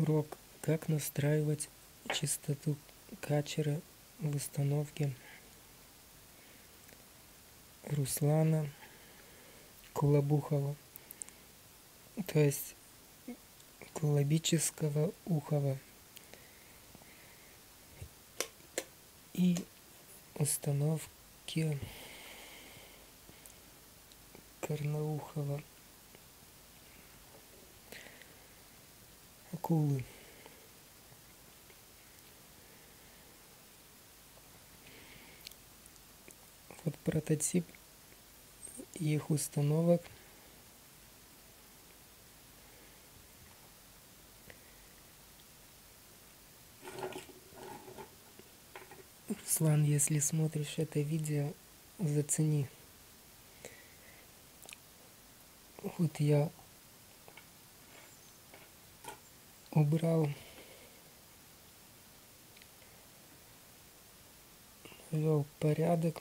Урок «Как настраивать частоту качера в установке Руслана Кулабухова, то есть Кулабического Ухова? И установки Карнаухова акулы. Вот прототип их установок. Руслан, если смотришь это видео, зацени. Вот я убрал. Ввел порядок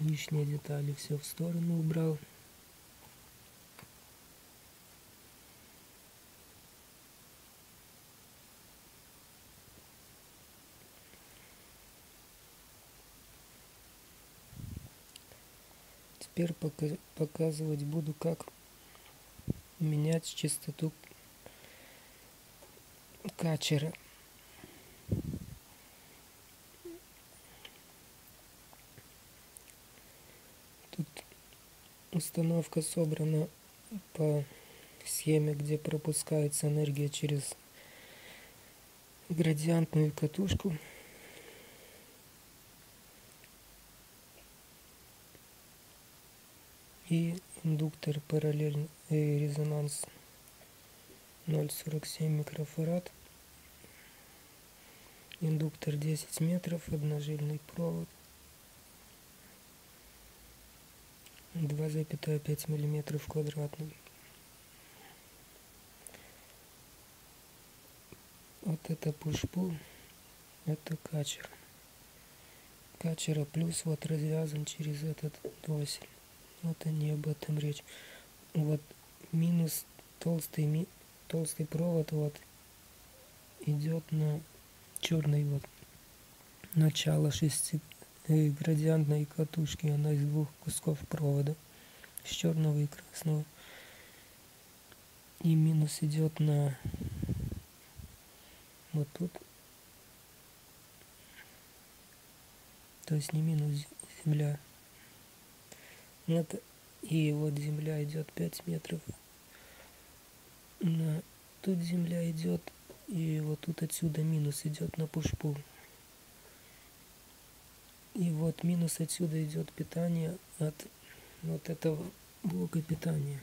лишние детали все в сторону убрал. Теперь показывать буду как менять частоту качера Установка собрана по схеме, где пропускается энергия через градиентную катушку. И индуктор параллельный резонанс 0,47 микрофарад. Индуктор 10 метров, одножильный провод. 2,5 миллиметров квадратных. Вот это пушпул, это качер. Качера плюс вот развязан через этот дроссель. Вот они об этом речь. Вот минус толстый, ми, толстый провод вот идет на черный вот начало шести и градиентной катушки, она из двух кусков провода, с черного и красного. И минус идет на вот тут. То есть не минус земля. Это и вот земля идет 5 метров. Тут земля идет, и вот тут отсюда минус идет на пушпул. И вот минус отсюда идет питание от вот этого блока питания.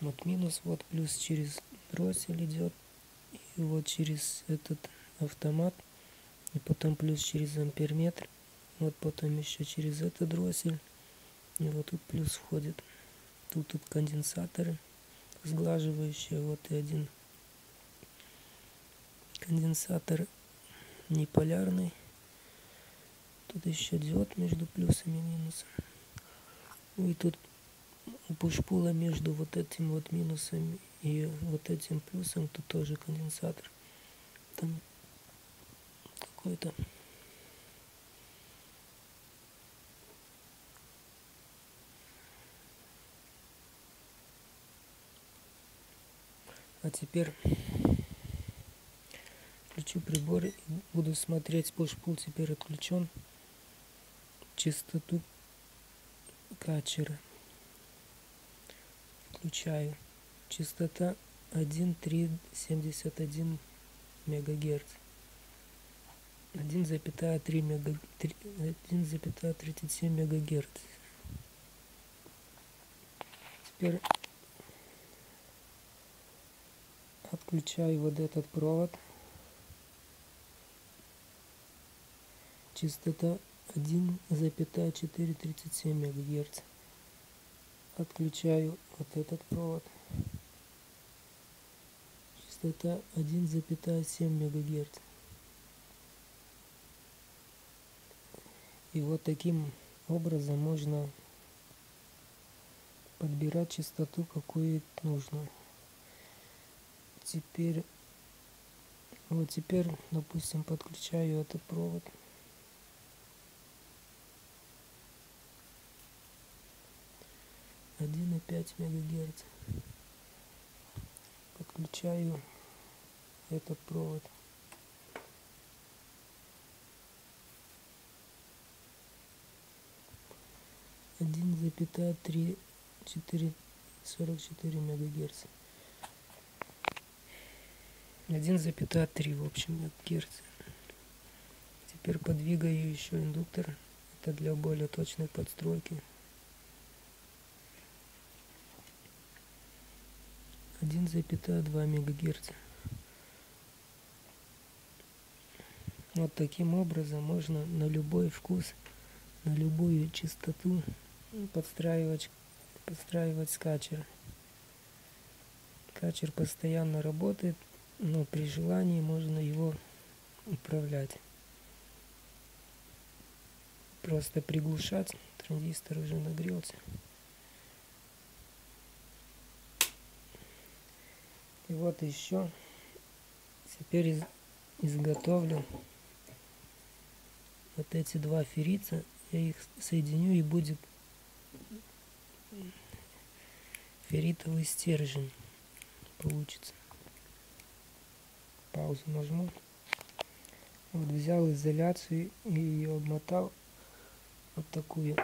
Вот минус, вот плюс через дроссель идет. И вот через этот автомат. И потом плюс через амперметр. Вот потом еще через этот дроссель. И вот тут плюс входит. Тут тут конденсаторы сглаживающие. Вот и один конденсатор неполярный. Тут еще диод между плюсом и минусом. Ну и тут пушпула между вот этим вот минусом и вот этим плюсом тут тоже конденсатор. Там какой-то А теперь включу прибор и буду смотреть, пуш-пул теперь отключен частоту качера. Включаю. Частота 1,371 мегагерц. 1,3 мега 1,37 мегагерц теперь отключаю вот этот провод частота 1,437 мегагерц. Отключаю вот этот провод. Частота 1,7 мегагерц. И вот таким образом можно подбирать частоту какую нужно. Теперь вот теперь допустим подключаю этот провод один и пять мегагерц. Подключаю этот провод. Один запятая три четыре сорок четыре мегагерца один запятая три в общем герц теперь подвигаю еще индуктор. Это для более точной подстройки один запятая два мегагерца. Вот таким образом можно на любой вкус на любую частоту подстраивать подстраивать скачер. Скачер постоянно работает но при желании можно его управлять. Просто приглушать транзистор уже нагрелся вот еще теперь из, изготовлю. Вот эти два феррица я их соединю и будет ферритовый стержень получится. Паузу нажму. Вот взял изоляцию и ее обмотал вот такую.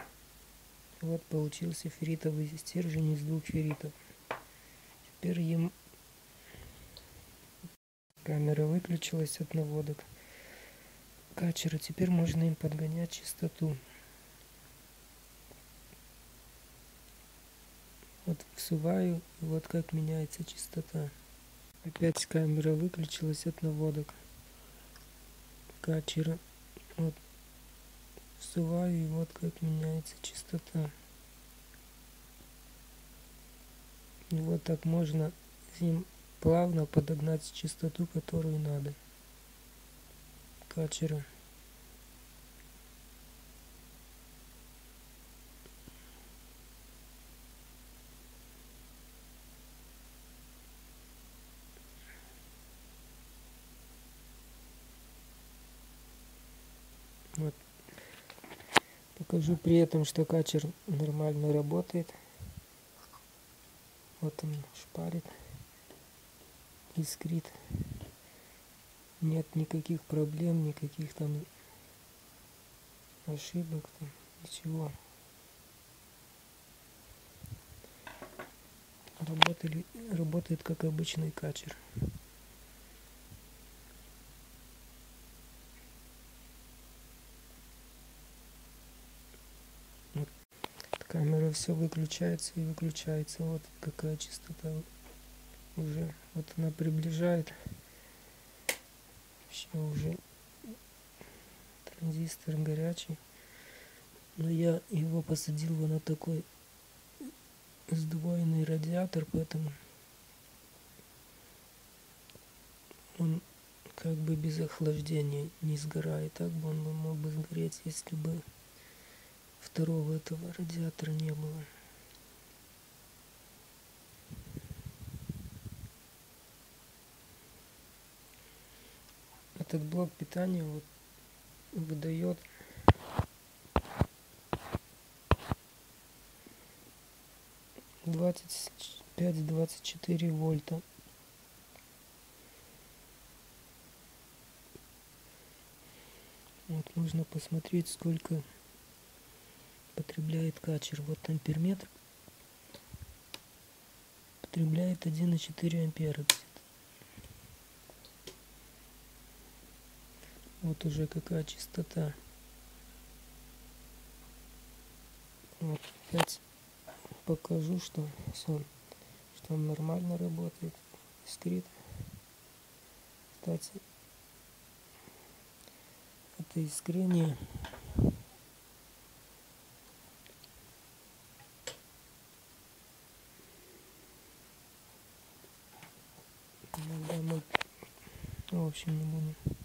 Вот получился ферритовый стержень из двух ферритов. Теперь им камера выключилась от наводок. Качера теперь можно им подгонять частоту вот всуваю и вот как меняется частота опять камера выключилась от наводок. Качера вот всуваю и вот как меняется частота и вот так можно с ним плавно подогнать частоту которую надо качера Вот. Покажу при этом, что качер нормально работает. Вот он шпарит, искрит. Нет никаких проблем, никаких там ошибок, там, ничего. Работали, работает как обычный качер. камера все выключается и выключается вот какая частота уже вот она приближает. Все уже транзистор горячий. Но я его посадил на такой сдвоенный радиатор поэтому он как бы без охлаждения не сгорает. Так бы он мог бы сгореть если бы второго этого радиатора не было. Этот блок питания вот выдает двадцать пять двадцать четыре вольта вот можно посмотреть сколько потребляет качер. Вот амперметр потребляет 1,4 ампера. Вот уже какая частота. Вот опять покажу, что все, что он нормально работает, искрит. Кстати, это искрение иногда мы в общем не буду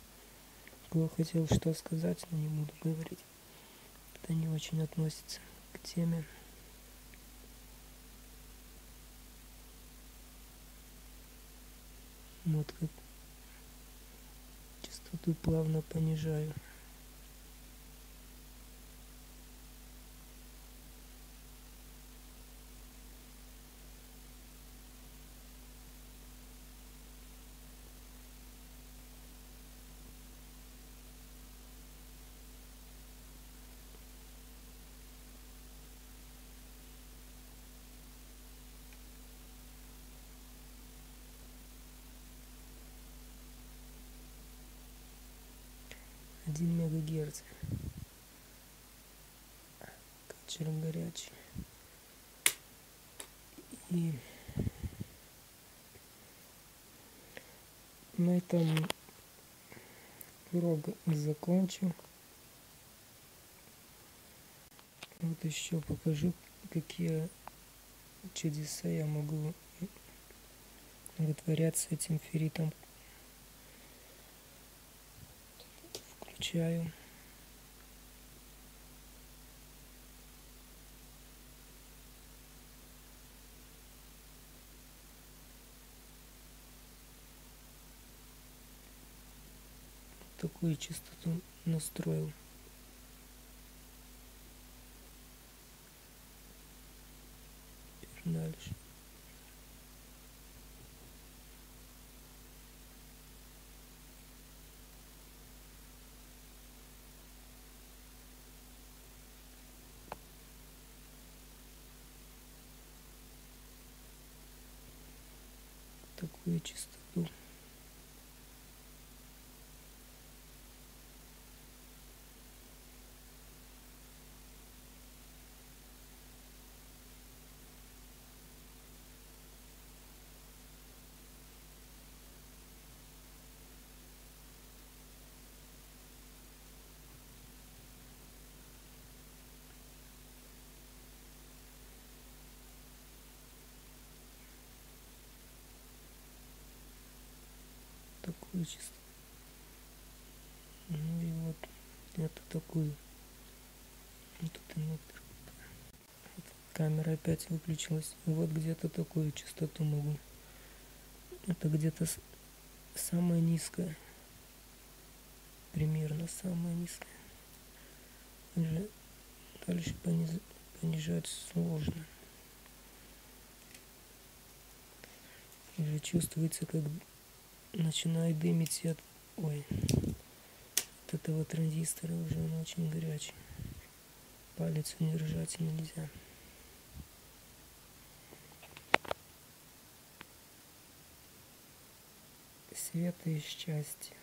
было хотел что сказать но не буду говорить. Это не очень относится к теме. Вот как частоту плавно понижаю один мегагерц. Качер горячий. И на этом урок закончу вот еще покажу какие чудеса я могу вытворять с этим ферритом включаю. Такую частоту настроил. Дальше. Такую чистоту. Чисто. Ну и вот это такую. Вот тут инвертор. Вот камера опять выключилась. Вот где-то такую частоту могу. Это где-то самая низкая. Примерно самая низкая. Уже дальше пониз... понижать сложно. Уже чувствуется, как начинает дымить от... Ой, от этого транзистора уже он очень горячий. Палец не держать нельзя. Света и счастья.